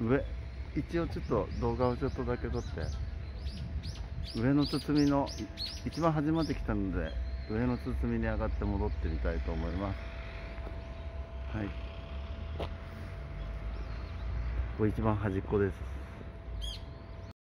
上一応ちょっと動画をちょっとだけ撮って上の包みの一番始まってきたので上の包みに上がって戻ってみたいと思います。はい。ここ一番端っこです。